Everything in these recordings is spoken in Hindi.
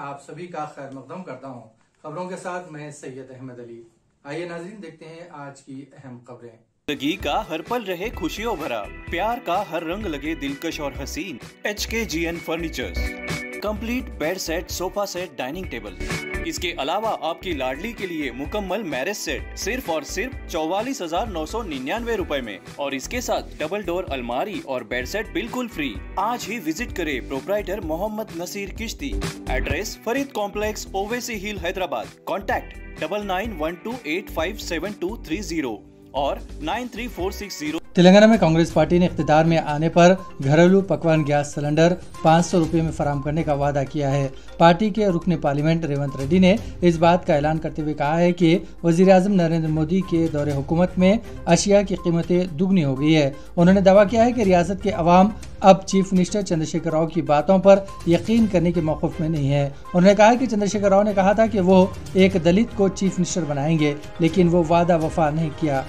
आप सभी का खैर मकदम करता हूँ। खबरों के साथ मैं सैयद अहमद अली। आइए नाजरीन, देखते हैं आज की अहम खबरें। ज़िंदगी का हर पल रहे खुशियों भरा, प्यार का हर रंग लगे दिलकश और हसीन। H K G N furniture complete bed set sofa set dining table इसके अलावा आपकी लाडली के लिए मुकम्मल मैरिज सेट सिर्फ़ और सिर्फ़ चौवालीस हज़ार नौ सौ निन्यानवे रूपए में। और इसके साथ डबल डोर अलमारी और बेड सेट बिल्कुल फ्री। आज ही विज़िट करे proprietor Mohammed Nasir Kishti. Address Farid complex, Owaisi hill, Hyderabad. Contact double nine one two eight five seven two three zero और nine three four six zero. Telangana में कांग्रेस पार्टी ने इकतदार में आने पर घरेलू पकवान गैस सिलेंडर पाँच सौ में फराम करने का वादा किया है। पार्टी के रुकने पार्लियामेंट रेवंत रेड्डी ने इस बात का ऐलान करते हुए कहा है कि वज़ीर अजम नरेंद्र मोदी के दौरे हुकूमत में अशिया की कीमतें दुगनी हो गई है। उन्होंने दावा किया है कि रियासत के अवाम अब चीफ मिनिस्टर चंद्रशेखर राव की बातों पर यकीन करने के मौकफ में नहीं है। उन्होंने कहा कि चंद्रशेखर राव ने कहा था कि वो एक दलित को चीफ मिनिस्टर बनाएँगे, लेकिन वो वादा वफा नहीं किया।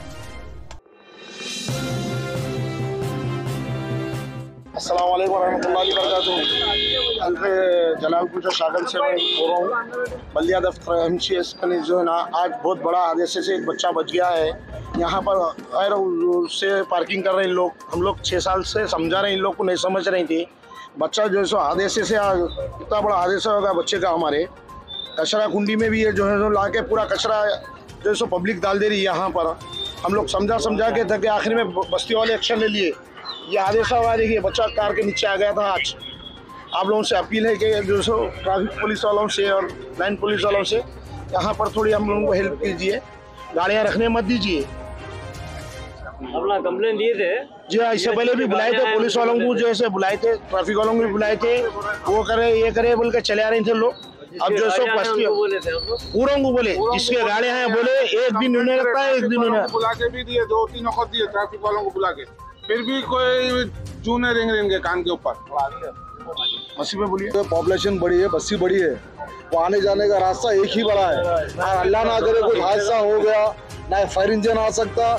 अल्लाम वरहमल वर्क जलालपुर शागल से मैं हो रहा हूँ। बलिया दफ्तर एम सी एस का जो है ना, आज बहुत बड़ा हादसे से एक बच्चा बच गया है। यहाँ पर गैर से पार्किंग कर रहे हैं लोग। हम लोग छः साल से समझा रहे हैं, इन लोग को नहीं समझ रही थी बच्चा जो है सो हादसे से इतना बड़ा हादसा होगा बच्चे का हमारे। कचरा कुंडी में भी ये जो है सो ला के पूरा कचरा जो है सो पब्लिक डाल दे रही है यहाँ पर। हम लोग समझा समझा के थके आखिर में बस्ती वाले एक्शन ले लिए। ये आदेश हुआ देखिए बच्चा कार के नीचे आ गया था आज। आप लोगों से अपील है कि जो सो ट्रैफ़िक पुलिस वालों से और लाइन पुलिस वालों से यहाँ पर थोड़ी हम लोगों को हेल्प कीजिए। गाड़ियाँ रखने मत दीजिए। अपना कंप्लेन दिए थे? जी हाँ इससे पहले भी बुलाए थे पुलिस वालों को जो ऐसे बुलाए थे ट्रैफ़िक वालों को भी बुलाए थे वो करे ये करे बोल के चले आ रहे थे लोग। अब जो सो पूरों को बोले जिसके गाड़ियाँ हैं बोले एक दिन उन्हें लगता है एक दिन उन्हें बुला के भी दिए दो तीन वक्त दिए ट्रैफ़िक वालों को बुला के। फिर भी कोई चूने रेंग रेंगे कान के ऊपर। मसी में बोलिए। पॉपुलेशन बड़ी है बस्ती बड़ी है। वो आने जाने का रास्ता एक ही बड़ा है। और अल्लाह ना करे कोई हादसा हो गया ना फायर इंजन आ सकता।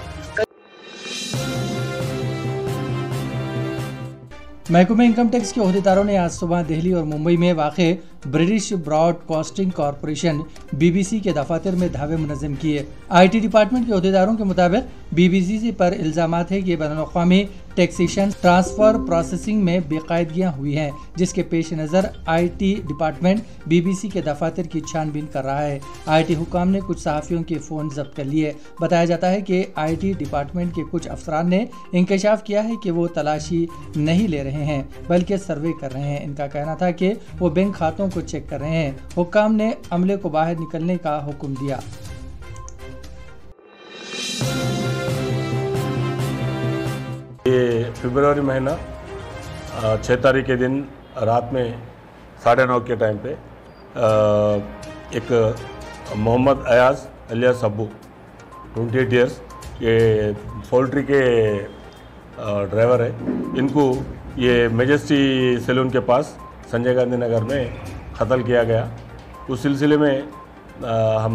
महकमे इनकम टैक्स के अहदेदारों ने आज सुबह दिल्ली और मुंबई में वाक़ ब्रिटिश ब्रॉडकास्टिंग कॉरपोरेशन बीबीसी के दफातर में धावे मुनजम किए। आईटी डिपार्टमेंट के अहदेदारों के मुताबिक बीबीसी पर इल्ज़ाम है कि बैन अवी टैक्सेशन ट्रांसफ़र प्रोसेसिंग में बेकायदगियाँ हुई हैं, जिसके पेश नज़र आईटी डिपार्टमेंट बीबीसी के दफातर की छानबीन कर रहा है। आईटी हुकाम ने कुछ सहाफ़ियों के फ़ोन जब्त कर लिए। बताया जाता है कि आईटी डिपार्टमेंट के कुछ अफसरान ने इंकशाफ किया है कि वो तलाशी नहीं ले रहे हैं, बल्कि सर्वे कर रहे हैं। इनका कहना था कि वो बैंक खातों को चेक कर रहे हैं। हुकाम ने अमले को बाहर निकलने का हुक्म दिया। ये फरवरी महीना छः तारीख के दिन रात में साढ़े नौ के टाइम पे एक Mohammed Ayaz Aliya Sabbu twenty eight years ये पोल्ट्री के ड्राइवर है। इनको ये मेजेस्टी सैलून के पास संजय गांधी नगर में कत्ल किया गया। उस सिलसिले में आ, हम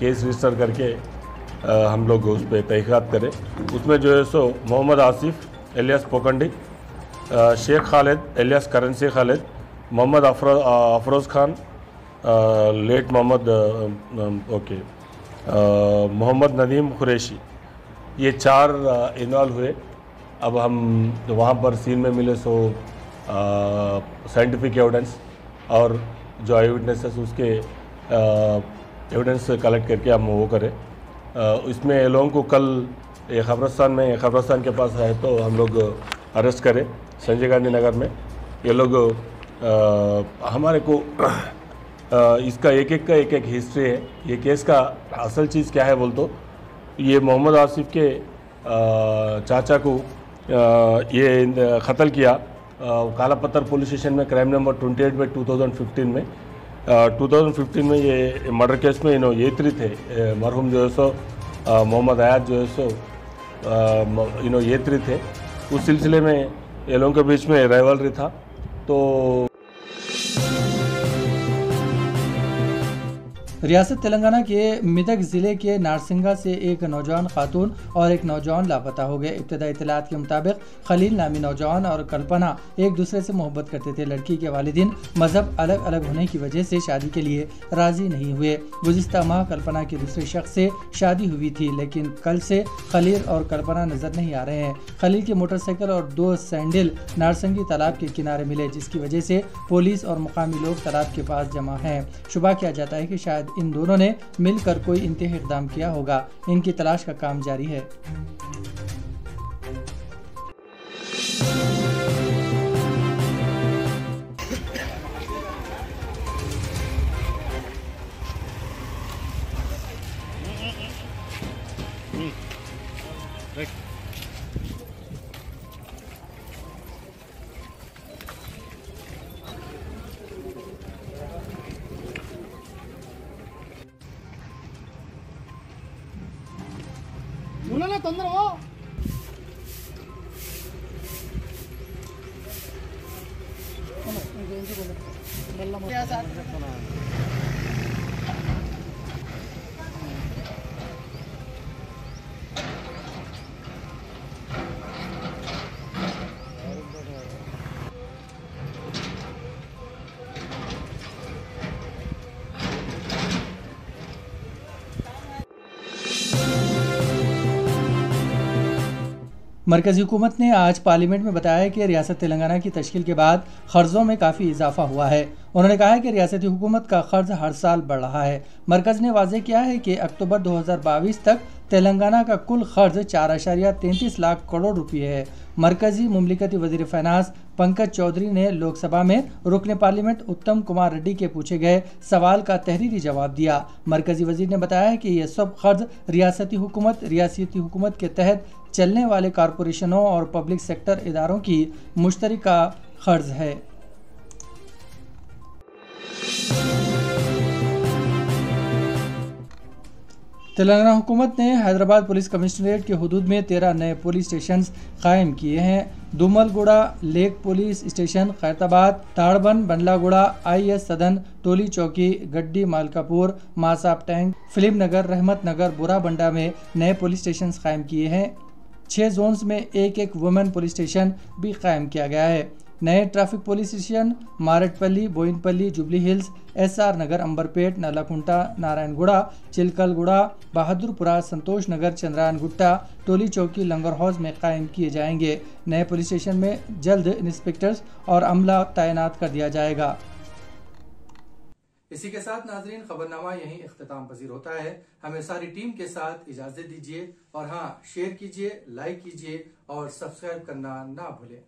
केस रजिस्टर करके आ, हम लोग उस पर तहकीक़ात करें। उसमें जो है सो Mohammed Asif alias Pokandi Sheikh Khalid alias currency Khalid Mohammed अफरो Afroz Khan आ, लेट मोहम्मद ओके मोहम्मद नदीम कुरैशी। ये चार इन्वॉल्व हुए। अब हम वहाँ पर सीन में मिले सो साइंटिफिक एविडेंस। और जो आई विटनेसेस उसके एविडेंस कलेक्ट करके हम वो करें। इसमें लोगों को कल ये खबरस्तान में खबरस्तान के पास है तो हम लोग अरेस्ट करें संजय गांधी नगर में। ये लोग आ, हमारे को आ, इसका एक एक का एक एक हिस्ट्री है। ये केस का असल चीज़ क्या है बोल तो ये मोहम्मद आसिफ के आ, चाचा को ये कत्ल किया। काला पत्थर पुलिस स्टेशन में क्राइम नंबर 28 में 2015 में। आ, 2015 में ये मर्डर केस में इन्हों ये थ्री थे मरहूम जो है सो मोहम्मद आयात जो है सो इन्हों ये थ्री थे। उस सिलसिले में ये लोगों के बीच में राइवलरी था। तो रियासत तेलंगाना के मिदक ज़िले के नारसिंगा से एक नौजवान खातून और एक नौजवान लापता हो गए। इब्तदाई इतलात के मुताबिक खलील नामी नौजवान और कल्पना एक दूसरे से मोहब्बत करते थे। लड़की के वालिदिन मज़हब अलग अलग होने की वजह से शादी के लिए राज़ी नहीं हुए। गुजशत माह कल्पना के दूसरे शख्स से शादी हुई थी, लेकिन कल से खलील और कल्पना नज़र नहीं आ रहे हैं। खलील की मोटरसाइकिल और दो सैंडल नारसंगी तालाब के किनारे मिले, जिसकी वजह से पुलिस और मुकामी लोग तालाब के पास जमा हैं। शुबा किया जाता है कि शायद इन दोनों ने मिलकर कोई इंतहा इकदाम किया होगा। इनकी तलाश का काम जारी है। ஏன்னா தொந்தரவோ. வெள்ளம் मरकजी हुकूमत ने आज पार्लियामेंट में बताया कि रियासत तेलंगाना की तश्कील के बाद कर्जों में काफ़ी इजाफा हुआ है। उन्होंने कहा है कि रियासती हुकूमत का कर्ज हर साल बढ़ रहा है। मरकज ने वाजे किया है कि अक्टूबर 2022 तक तेलंगाना का कुल कर्ज चार अशारिया तैंतीस लाख करोड़ रुपये है। मरकजी, ममलिकती वज़ीर फाइनेंस पंकज चौधरी ने लोकसभा में रुकने पार्लियामेंट उत्तम कुमार रेड्डी के पूछे गए सवाल का तहरीरी जवाब दिया। मरकजी वज़ीर ने बताया कि यह सब कर्ज रियासती हुकूमत रियासती हुकूमत के तहत चलने वाले कारपोरेशनों और पब्लिक सेक्टर इदारों की मुश्तरका खर्च है। तेलंगाना हुकूमत ने हैदराबाद पुलिस कमिश्नरेट के हदूद में तेरह नए पुलिस स्टेशन कायम किए हैं। Dumalguda, lake police station, Khairatabad, Tadban, Bandlaguda I S Sadan, Toli Chowki, गड्डी मालकापुर मासाप टैंक, फ़िल्म नगर, रहमत नगर बुरा बंडा में नए पुलिस स्टेशन कायम किए हैं। छः जोन्स में एक एक वुमेन पुलिस स्टेशन भी कायम किया गया है। नए traffic police station Marredpally, Bowenpally, Jubilee Hills, SR Nagar, Amberpet, Nallakunta, Narayanguda, Chilkalguda, Bahadurpura, Santosh Nagar Chandrayan Gutta Toli Chowki, Langar house में कायम किए जाएँगे। नए पुलिस स्टेशन में जल्द इंस्पेक्टर्स और अमला तैनात कर दिया जाएगा। इसी के साथ नाजरीन, खबरनामा यहीं अख्ताम पजीर होता है। हमें सारी टीम के साथ इजाज़त दीजिए और हाँ शेयर कीजिए, लाइक कीजिए और सब्सक्राइब करना ना भूलें।